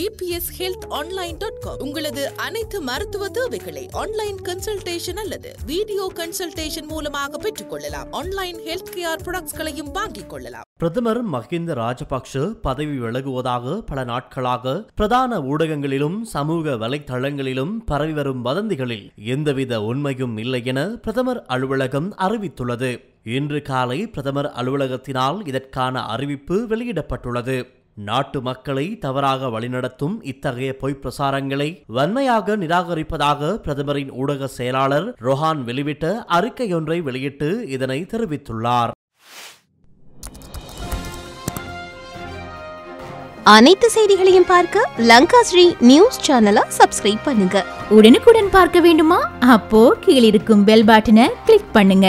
EPS health online dot com உங்களது அனைத்து மருத்துவ தேவைகளை ஆன்லைன் கன்சல்டேஷன் அல்லது வீடியோ கன்சல்டேஷன் மூலமாக பெற்றுக்கொள்ளலாம். ஆன்லைன் ஹெல்த் கேர் ப்ராடக்ட்ஸ்களையும் வாங்கிக் கொள்ளலாம். பிரதமர் மஹிந்த ராஜபக்ஷ பதவி விலகுவதாக பல நாட்களாக பிரதான ஊடகங்களிலும் சமூக வலைத்தளங்களிலும் பரவி வரும் வதந்திகளில் எந்தவித உண்மையும் இல்லை என பிரதமர் அலுவலகம் அறிவித்துள்ளது. இன்று காலை பிரதமர் அலுவலகத்தினால் இதற்கான அறிவிப்பு வெளியிடப்பட்டுள்ளது. நாட்டு மக்களை தவறாக வழிநடத்தும் இத்தகைய பொய் பிரசாரங்களை வன்மையாக நிராகரிப்பதாக பிரதமரின் ஊடக செயலாளர் ரொஹான் வெளியிட்ட அறிக்கையொன்றை வெளியிட்டு இதனை தெரிவித்துள்ளார். அனைத்து செய்திகளையும் பார்க்க லங்கா ஸ்ரீ நியூஸ் சேனலை சப்ஸ்கிரைப் பண்ணுங்க. உடனுக்குடன் பார்க்க வேண்டுமா? அப்போ கீழிருக்கும் பெல் பட்டனை கிளிக் பண்ணுங்க.